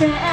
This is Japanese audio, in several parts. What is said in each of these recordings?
Captain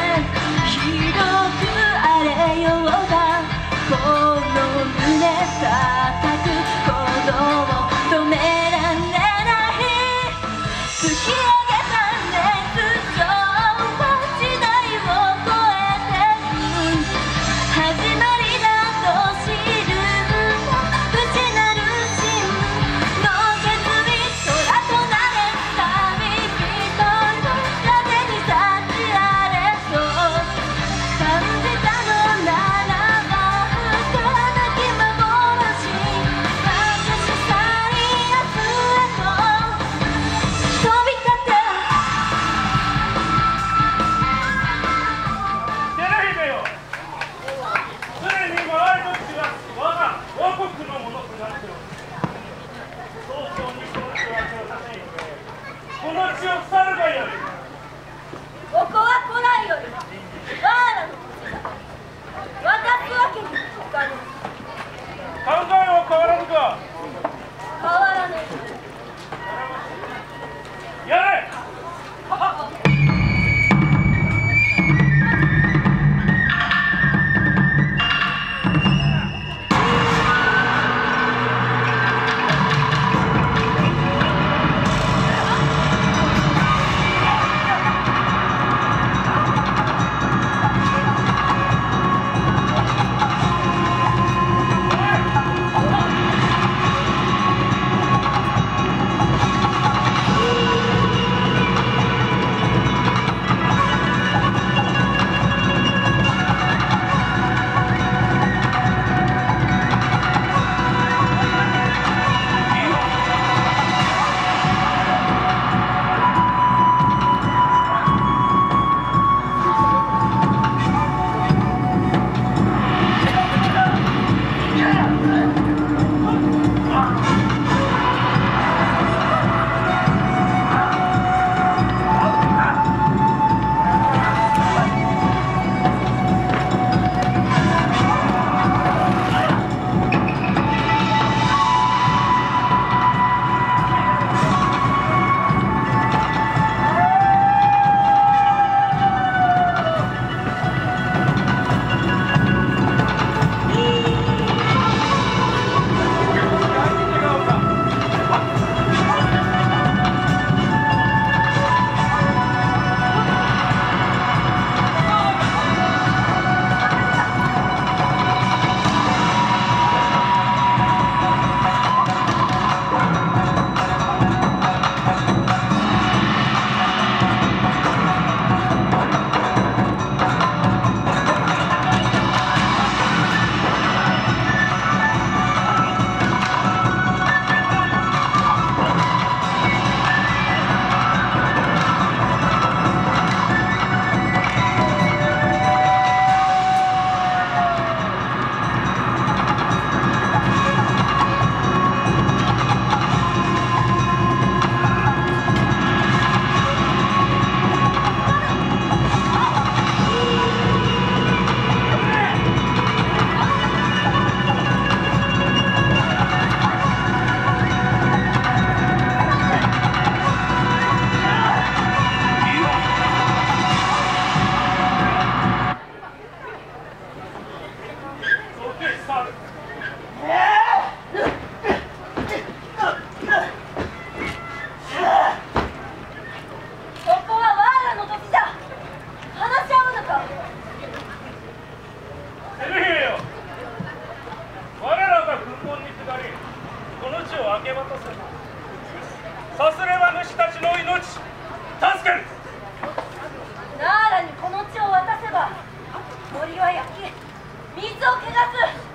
水を汚す。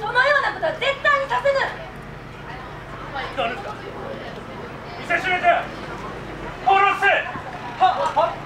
そのようなことは絶対にさせぬ。誰か？見せしめて。殺せ。はっはっ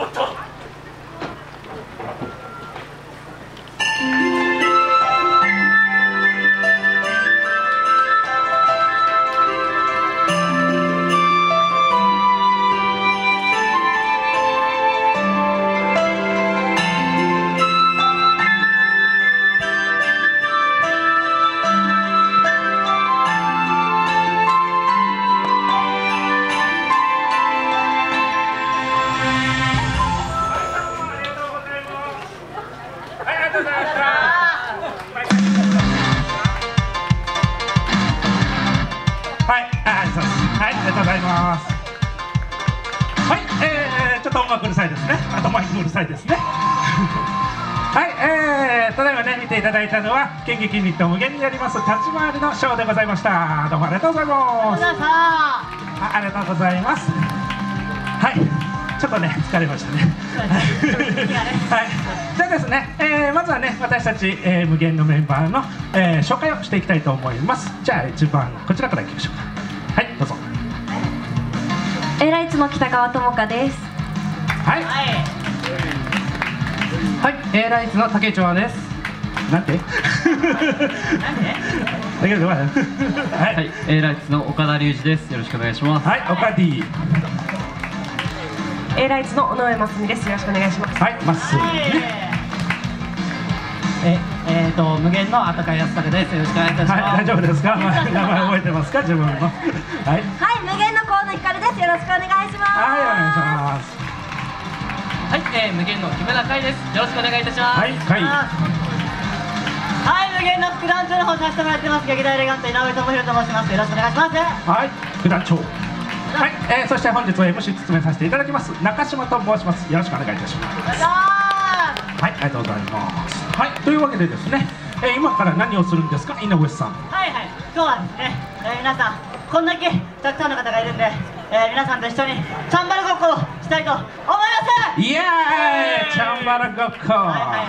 おっとはい。あありがとうございます。はいありがとうございます。はいえー、ちょっと音楽うるさいですね。あとマイクもうるさいですね。はい、えー、ただいまね見ていただいたのは剣撃ユニット無限にやります立ち回りのショーでございました。どうもありがとうございます。あありがとうございます。はいちょっとね疲れましたね。はい。じゃあですね、えー、まずはね私たち、えー、無限のメンバーの、えー、紹介をしていきたいと思います。じゃあ一番こちらからいきましょうか。はいどうぞ。エライツの北川智香です。はい。はい、A ライツの竹内和です。なんて？なんでだけどまだははい。い、A ライツの岡田隆二です。よろしくお願いします。はいオカディエライツの尾上真澄です。よろしくお願いします。はいまっすぐねえ、えーと無限の赤川康隆です。よろしくお願いいたしはいます。大丈夫ですか？まあ名前覚えてますか？自分の。はい。はい無限の河野ひかるです。よろしくお願いします。はいお願いします。はい、えー無限の木村海です。よろしくお願いいたします。はいはいはい、無限の副団長の方させてもらってます。劇団エレガント井上智弘と申します。よろしくお願いします。はい副団長はい、えー、そして本日は MC 務めさせていただきます。中島と申します。よろしくお願いいたします。ははいありがとうございます。はいというわけでですね、えー、今から何をするんですか？井上さん。いはい。今日はですね、えー皆さんこんだけたくさんの方がいるんで、えー皆さんと一緒にチャンバラごっこをしたいと思います。イエーイ！チャンバラごっこ。はいはいはい